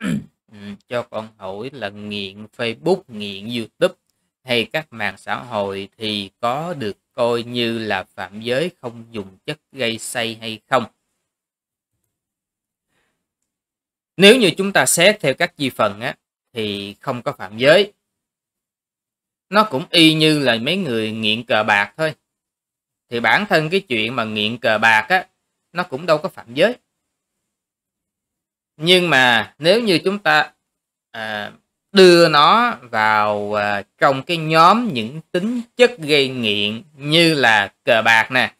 Ừ, cho con hỏi là nghiện Facebook, nghiện YouTube hay các mạng xã hội thì có được coi như là phạm giới không dùng chất gây say hay không? Nếu như chúng ta xét theo các chi phần á thì không có phạm giới. Nó cũng y như là mấy người nghiện cờ bạc thôi. Thì bản thân cái chuyện mà nghiện cờ bạc á nó cũng đâu có phạm giới nhưng mà nếu như chúng ta à, đưa nó vào à, trong cái nhóm những tính chất gây nghiện như là cờ bạc nè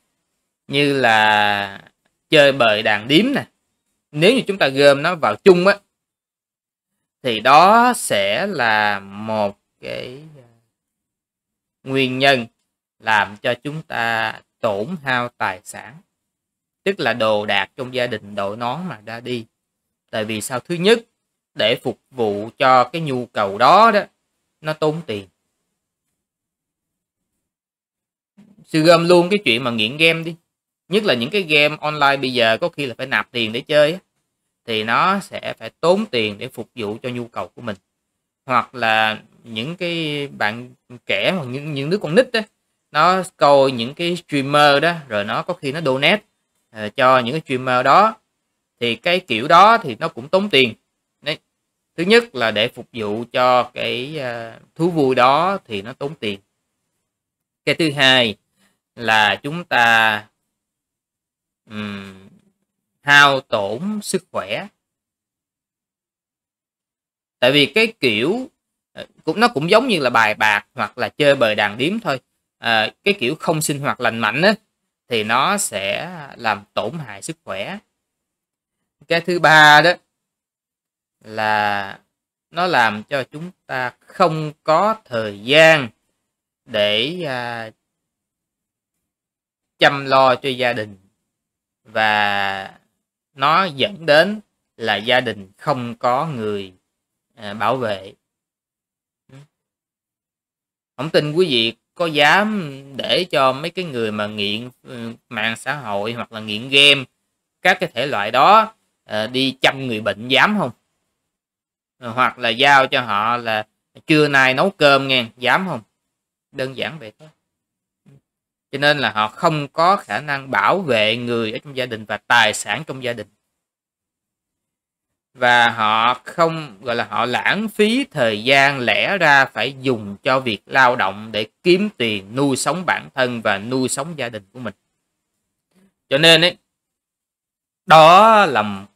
như là chơi bời đàn điếm nè nếu như chúng ta gom nó vào chung á thì đó sẽ là một cái à, nguyên nhân làm cho chúng ta tổn hao tài sản tức là đồ đạc trong gia đình đội nón mà ra đi tại vì sao? Thứ nhất để phục vụ cho cái nhu cầu đó đó nó tốn tiền. Sư gom luôn cái chuyện mà nghiện game đi. Nhất là những cái game online bây giờ có khi là phải nạp tiền để chơi thì nó sẽ phải tốn tiền để phục vụ cho nhu cầu của mình. Hoặc là những cái bạn trẻ hoặc những những đứa con nít đó nó coi những cái streamer đó rồi nó có khi nó donate uh, cho những cái streamer đó thì cái kiểu đó thì nó cũng tốn tiền. Đấy. Thứ nhất là để phục vụ cho cái ờ, thú vui đó thì nó tốn tiền. Cái thứ hai là chúng ta um, hao tổn sức khỏe. Tại vì cái kiểu ờ, cũng nó cũng giống như là bài bạc hoặc là chơi bời đàn điếm thôi. À, cái kiểu không sinh hoạt lành mạnh á, thì nó sẽ làm tổn hại sức khỏe cái thứ ba đó là nó làm cho chúng ta không có thời gian để à, chăm lo cho gia đình. Và nó dẫn đến là gia đình không có người à, bảo vệ. Không tin quý vị có dám để cho mấy cái người mà nghiện ừ, mạng xã hội hoặc là nghiện game các cái thể loại đó à, đi chăm người bệnh dám không? Ờ, hoặc là giao cho họ là trưa nay nấu cơm nghe dám không? Đơn giản vậy thôi. Cho nên là họ không có khả năng bảo vệ người ở trong gia đình và tài sản trong gia đình. Và họ không gọi là họ lãng phí thời gian lẽ ra phải dùng cho việc lao động để kiếm tiền nuôi sống bản thân và nuôi sống gia đình của mình. Cho nên ấy đó là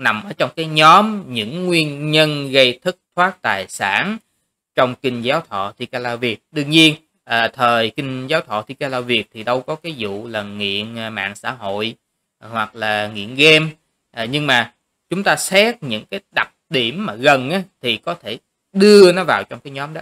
nằm ở trong cái nhóm những nguyên nhân gây thất thoát tài sản trong kinh giáo thọ Thi Ca La Việt. Đương nhiên, à, thời kinh giáo thọ Thi Ca La Việt thì đâu có cái vụ là nghiện à, mạng xã hội hoặc là nghiện game. À, nhưng mà chúng ta xét những cái đặc điểm mà gần á, thì có thể đưa nó vào trong cái nhóm đó.